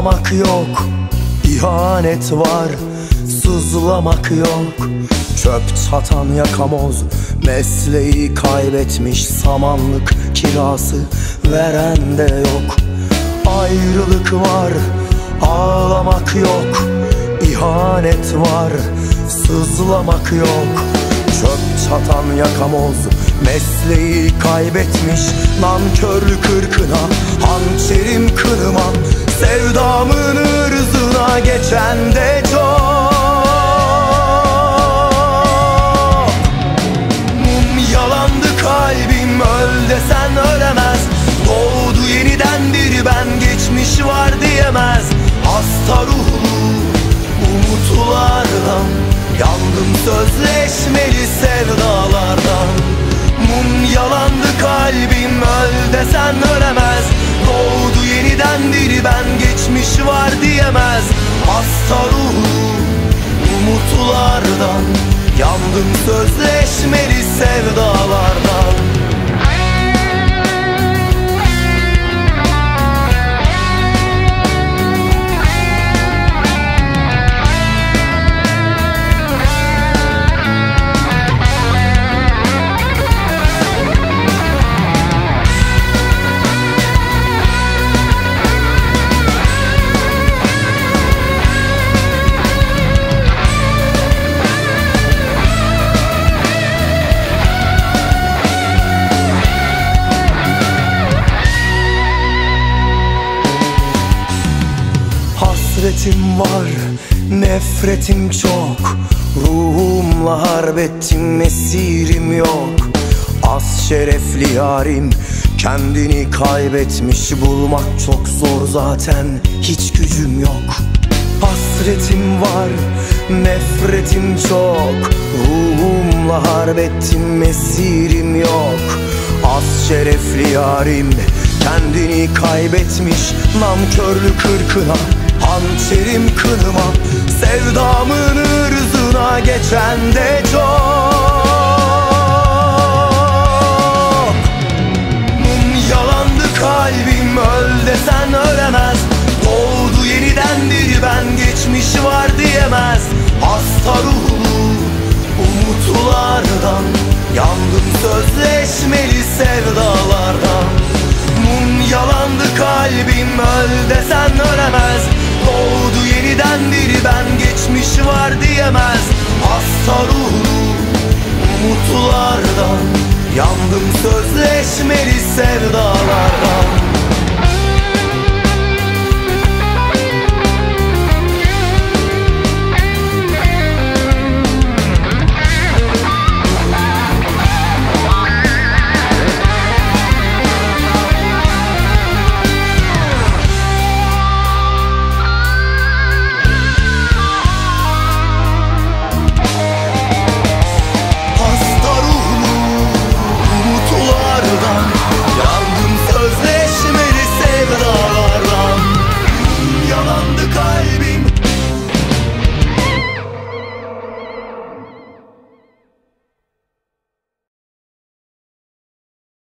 Sızlamak yok ihanet var Sızlamak yok. Çöp çatan yakamoz Mesleği kaybetmiş samanlık kirası Veren de yok. Ayrılık var Ağlamak yok ihanet var Sızlamak yok. Çöp çatan yakamoz Mesleği kaybetmiş Nankörlük kırkına Hançerim kınıma Sevdamın ırzına geçen de sözleşmeli sevdalardan. Mum yalandı kalbim öl desen ölemez. Doğdu yeniden diri ben geçmiş var diyemez. Hasta ruhlu umutlardan. Yandım sözleşmeli sevdalardan Hasretim var, nefretim çok. Ruhumla harbettim, esirim yok. Az şerefli yarim Kendini kaybetmiş. Bulmak çok zor zaten Hiç gücüm yok. Hasretim var, nefretim çok. Ruhumla harbettim, esirim yok. Az şerefli yarim Kendini kaybetmiş. Namkörlü kırkına Hançerim kınıma Sevdamın ırzına geçen de çok. Mum yalandı kalbim öl desen ölemez. Doğdu yeniden bir ben geçmiş var diyemez. Hasta ruhlu umutlardan Yandım sözleşmeli sevdalardan. Mum yalandı kalbim öl desen ölemez Yeniden biri ben geçmiş var diyemez. Hasta ruhlu umutlardan Yandım sözleşmeli sevdalardan